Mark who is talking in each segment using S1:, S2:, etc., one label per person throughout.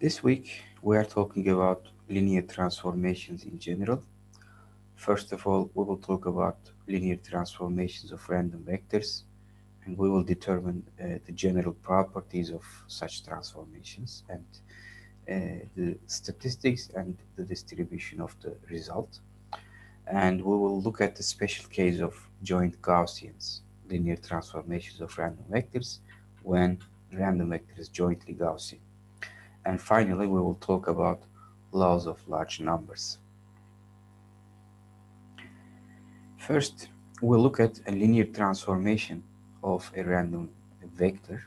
S1: This week we are talking about linear transformations in general. First of all, we will talk about linear transformations of random vectors and we will determine uh, the general properties of such transformations and uh, the statistics and the distribution of the result. And we will look at the special case of joint Gaussians, linear transformations of random vectors when random vector is jointly Gaussian. And finally, we will talk about laws of large numbers. First, we'll look at a linear transformation of a random vector.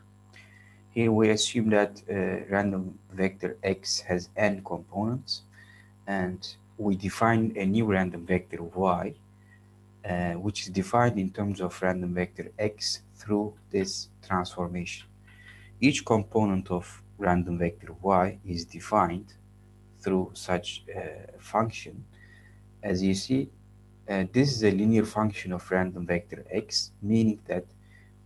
S1: Here we assume that a random vector x has n components and we define a new random vector y uh, which is defined in terms of random vector x through this transformation. Each component of random vector y is defined through such a function. As you see, uh, this is a linear function of random vector x, meaning that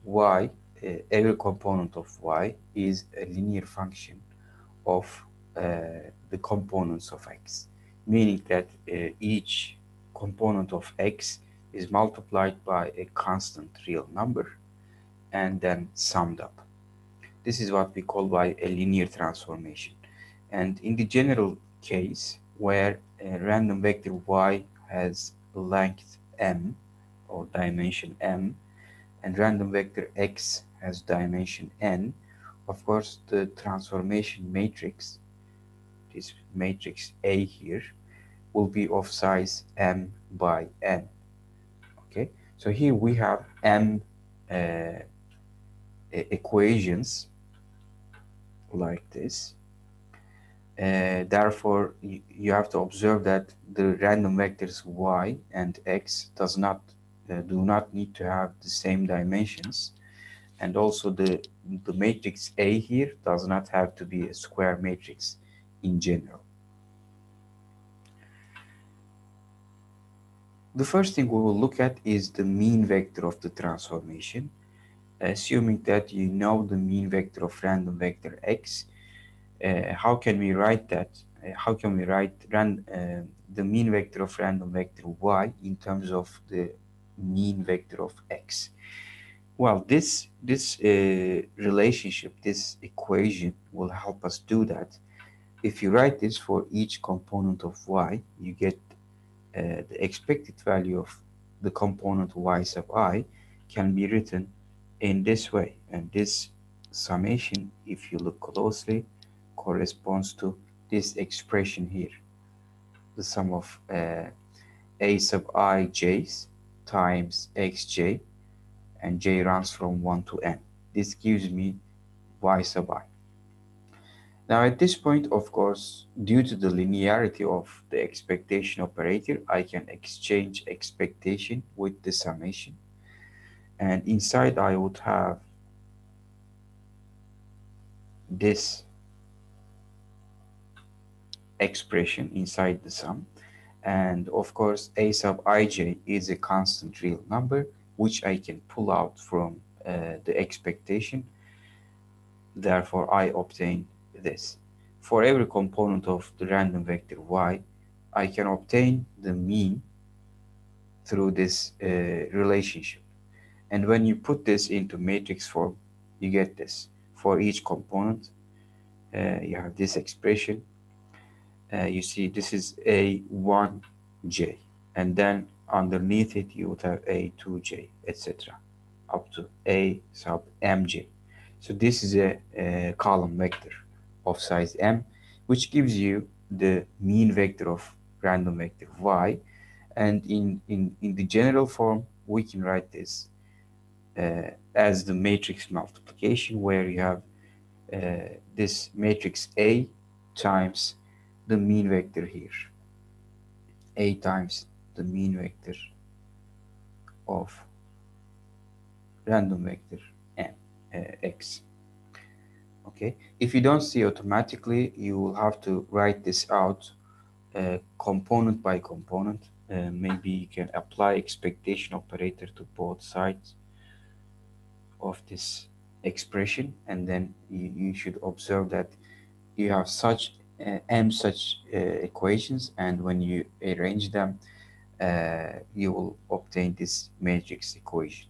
S1: y, uh, every component of y is a linear function of uh, the components of x, meaning that uh, each component of x is multiplied by a constant real number and then summed up. This is what we call by a linear transformation. And in the general case, where a random vector y has length m or dimension m, and random vector x has dimension n, of course, the transformation matrix, this matrix A here, will be of size m by n. Okay, so here we have m uh, equations like this. Uh, therefore, you, you, have to observe that the random vectors y and x does not uh, do not need to have the same dimensions, and also the the matrix A here does not have to be a square matrix in general. The first thing we will look at is the mean vector of the transformation assuming that you know the mean vector of random vector x, uh, how can we write that? Uh, how can we write ran, uh, the mean vector of random vector y in terms of the mean vector of x? Well, this, this uh, relationship, this equation will help us do that. If you write this for each component of y, you get uh, the expected value of the component y sub i can be written in this way and this summation if you look closely corresponds to this expression here. The sum of uh, a sub i j's times xj and j runs from 1 to n. This gives me y sub i. Now at this point of course due to the linearity of the expectation operator I can exchange expectation with the summation and inside I would have this expression inside the sum. And of course a sub ij is a constant real number which I can pull out from uh, the expectation. Therefore I obtain this. For every component of the random vector y I can obtain the mean through this uh, relationship and when you put this into matrix form, you get this. For each component, uh, you have this expression. Uh, you see this is A1J. And then underneath it, you would have A2J, etc. up to A sub MJ. So this is a, a column vector of size M, which gives you the mean vector of random vector Y. And in, in, in the general form, we can write this as the matrix multiplication where you have uh, this matrix A times the mean vector here. A times the mean vector of random vector n, uh, x. Okay, if you don't see automatically, you will have to write this out uh, component by component. Uh, maybe you can apply expectation operator to both sides of this expression and then you, you should observe that you have such uh, m such uh, equations and when you arrange them uh, you will obtain this matrix equation